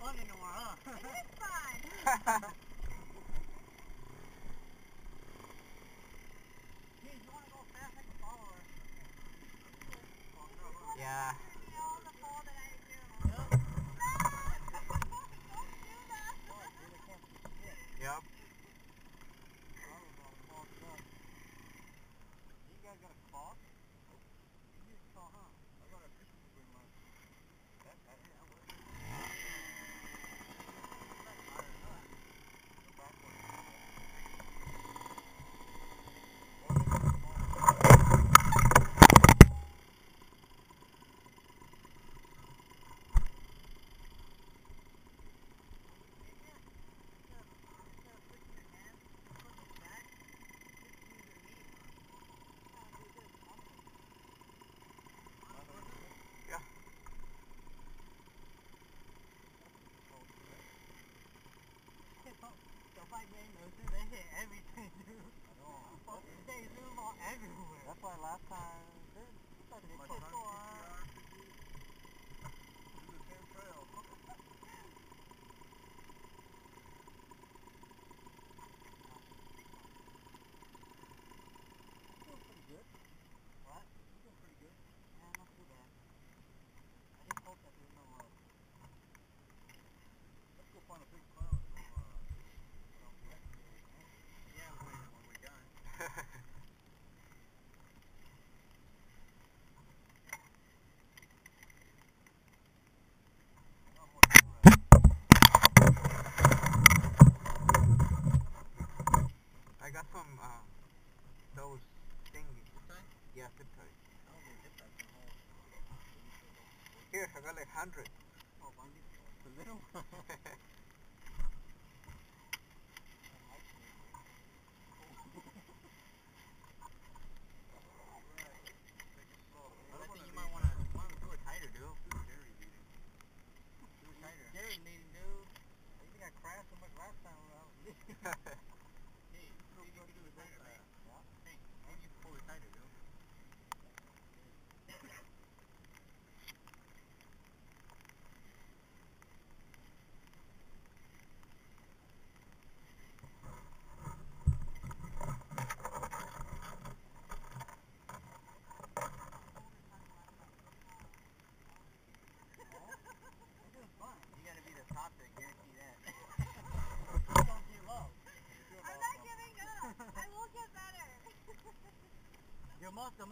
fun in the while, huh? It is fun! Yeah. hit everything, dude. They zoom on everywhere. That's why last time got like 100. Oh, one is a little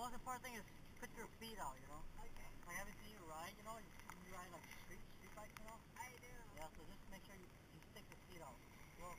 most important thing is put your feet out, you know? Okay. Like, haven't seen you ride, you know? You, you ride like street, street bikes, you know? I do. Yeah, so just make sure you, you stick your feet out. You'll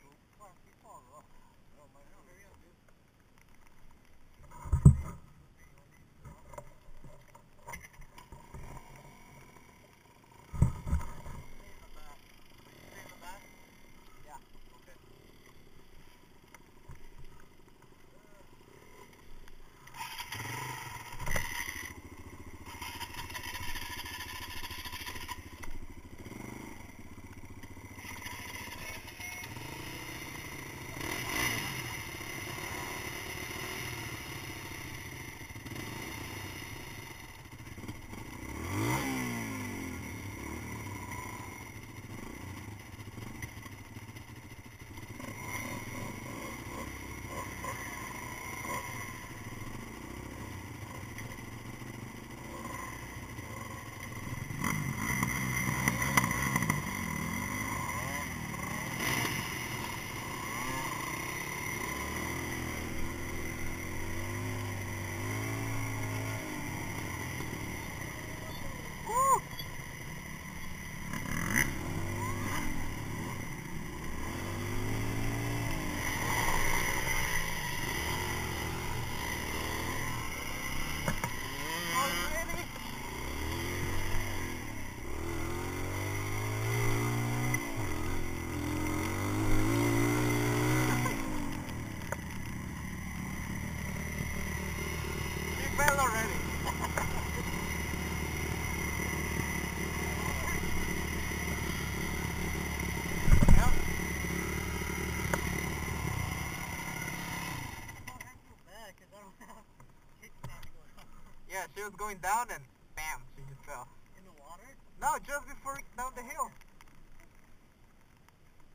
was going down and bam, she just fell. In the water? No, just before down the hill.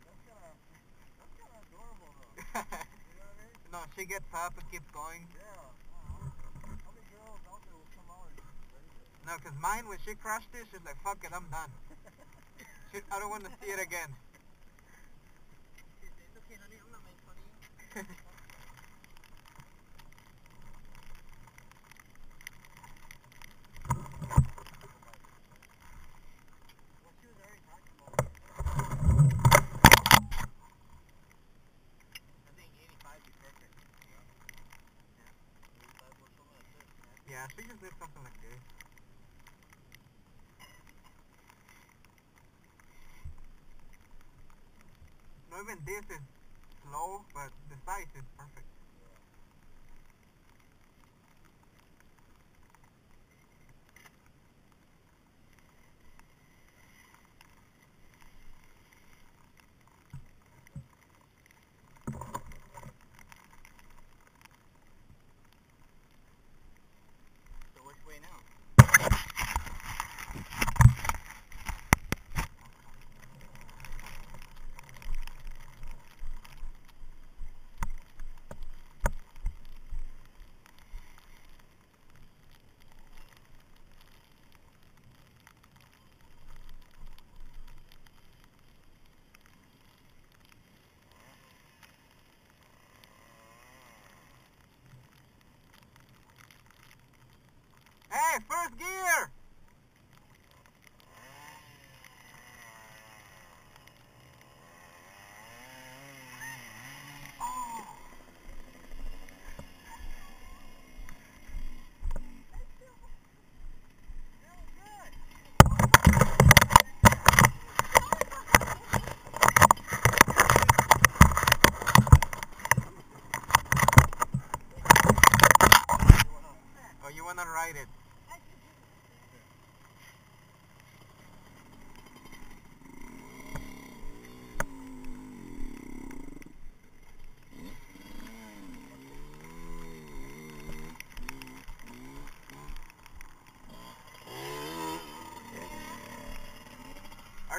That's kind of, that's kind of adorable though. you know what I mean? No, she gets up and keeps going. Yeah. How many girls out there will come out and No, because mine, when she crashed it, she's like, fuck it, I'm done. she, I don't want to see it again. okay, honey, I'm not making fun of you. Even this is slow, but the size is perfect. So which way now? Hey, first gear! Oh, you wanna ride it?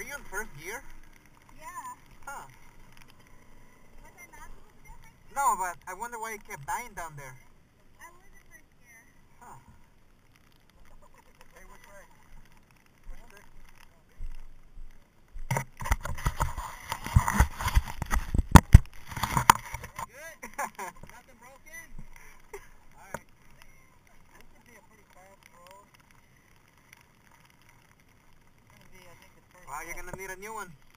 Are you in first gear? Yeah. Huh. Was I not supposed to be in first gear? No, but I wonder why you kept dying down there. I was in first gear. Huh. Hey, which way? Which way? Good? Nothing broken? Alright. This could be a pretty fast road. It's gonna be, I think, the first wow,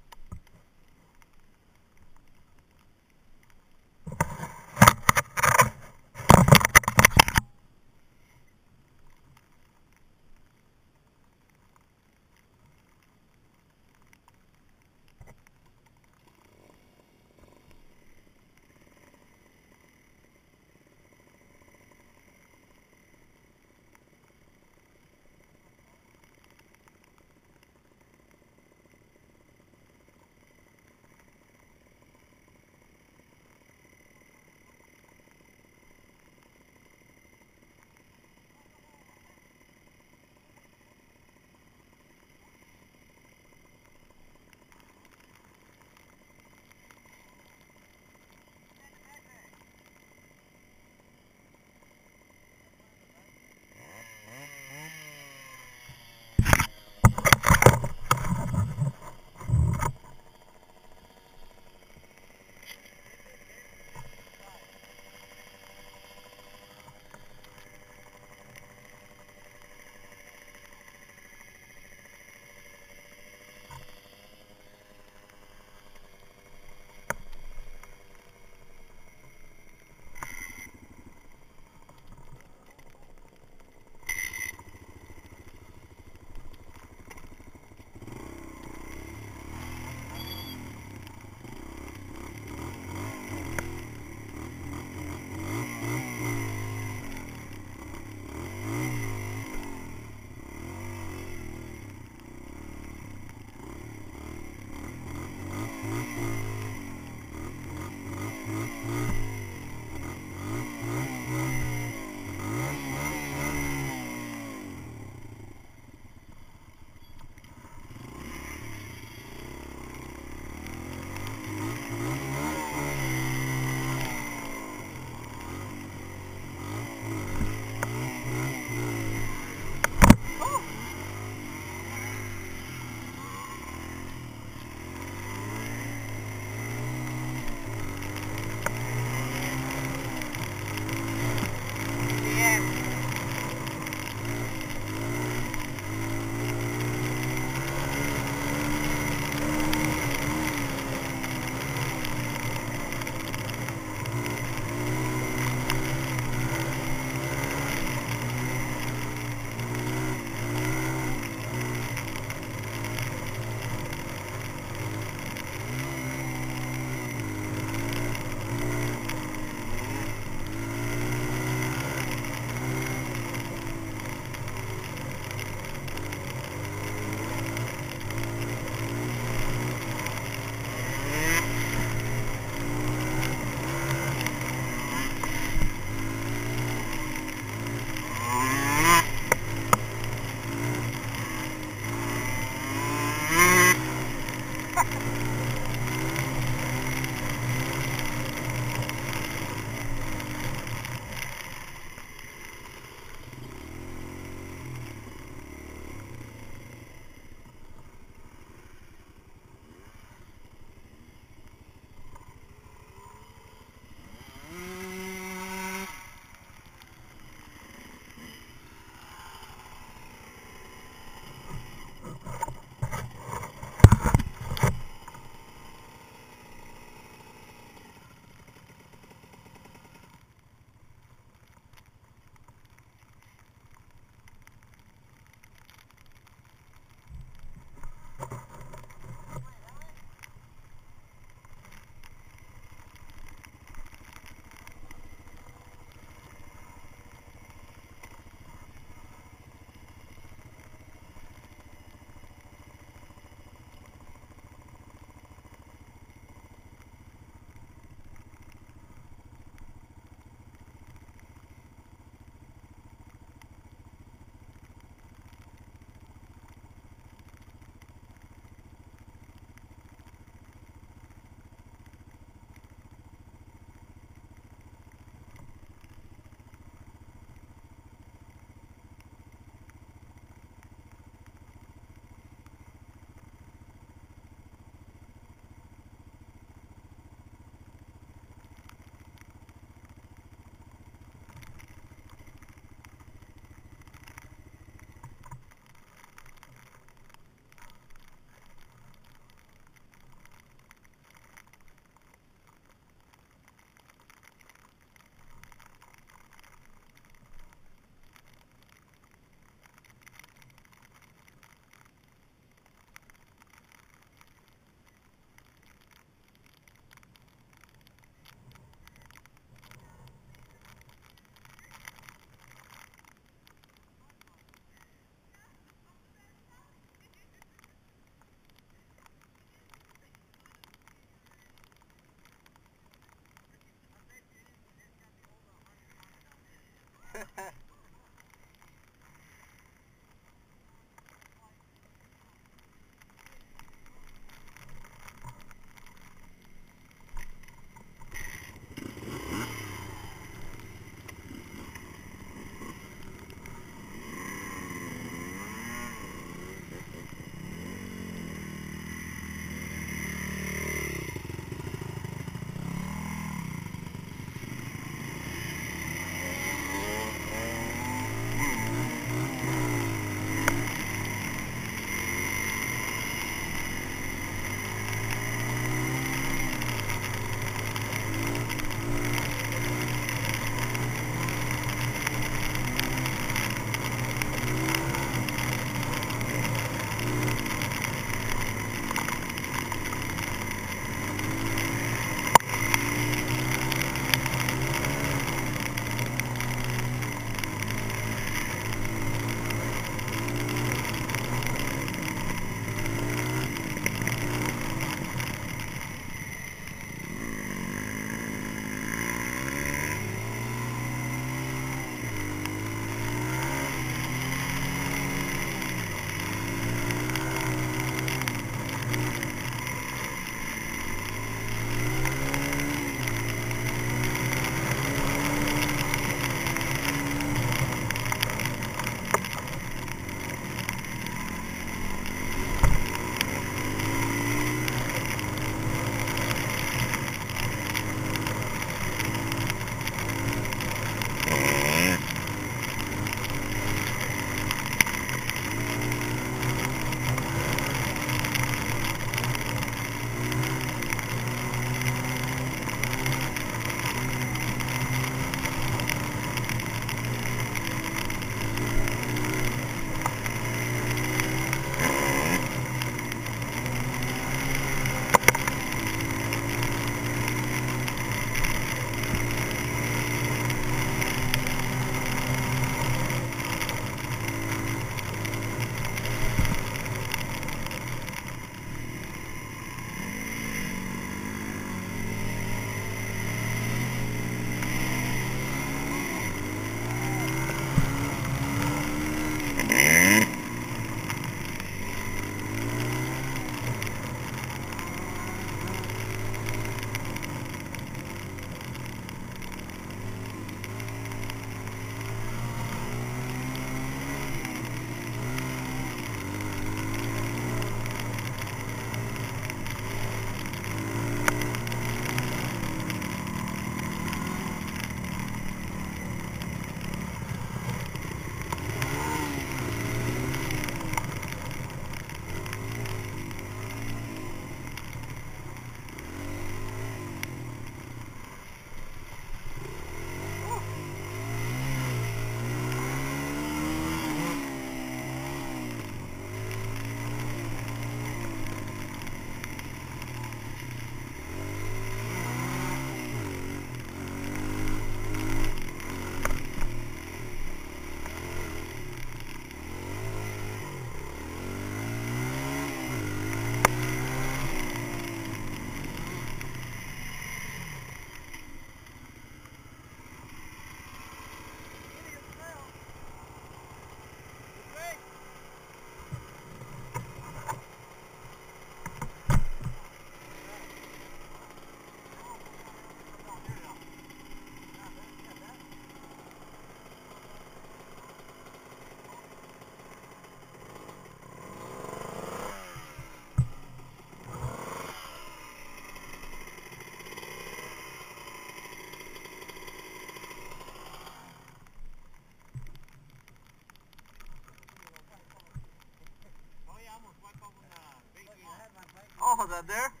that there?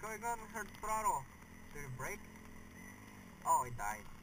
Going on with her throttle? Did it break? Oh, it died.